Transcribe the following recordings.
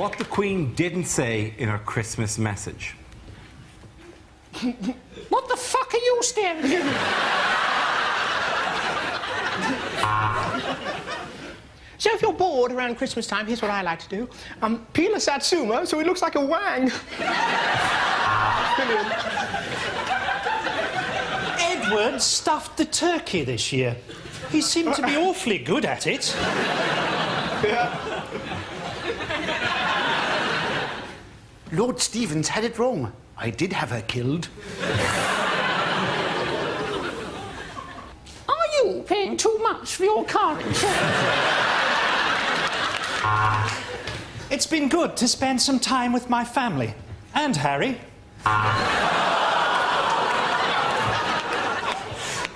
what the Queen didn't say in her Christmas message. What the fuck are you staring at? So if you're bored around Christmas time, here's what I like to do. Um, peel a satsuma so it looks like a wang. Edward stuffed the turkey this year. He seemed to be awfully good at it. Lord Stevens had it wrong. I did have her killed. Are you paying too much for your car insurance? It's been good to spend some time with my family. And Harry.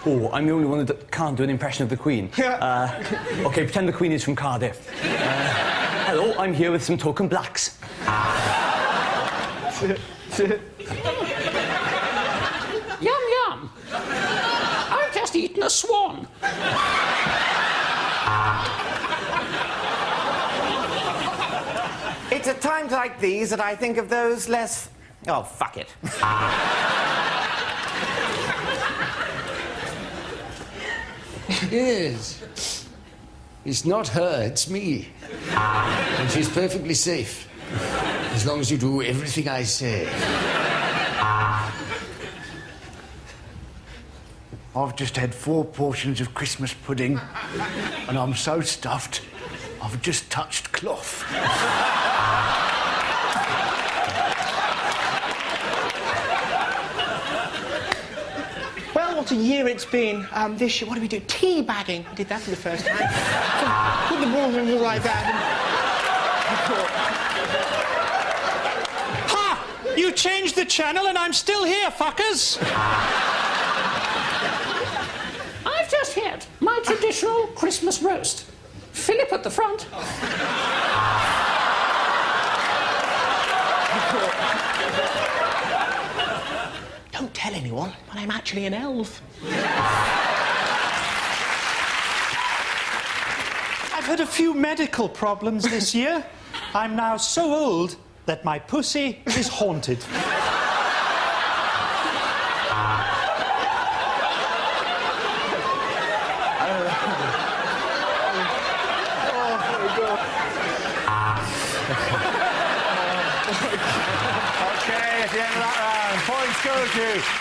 Oh, I'm the only one that can't do an impression of the Queen. Uh, okay, pretend the Queen is from Cardiff. Uh, hello, I'm here with some token blacks. Yum yum. I've just eaten a swan. It's at times like these that I think of those less. Oh, fuck it. it is. It's not her, it's me. And she's perfectly safe. As long as you do everything I say. I've just had four portions of Christmas pudding, and I'm so stuffed, I've just touched cloth. Well, what a year it's been. Um, this year, what do we do? Tea bagging. I did that for the first time. So, put the balls in like that. Ha! You changed the channel and I'm still here, fuckers! I've just had my traditional Christmas roast. Philip at the front. Don't tell anyone, but I'm actually an elf. I've had a few medical problems this year. I'm now so old that my pussy is haunted.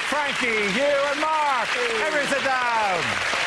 Frankie, you, and Mark. Everyone down.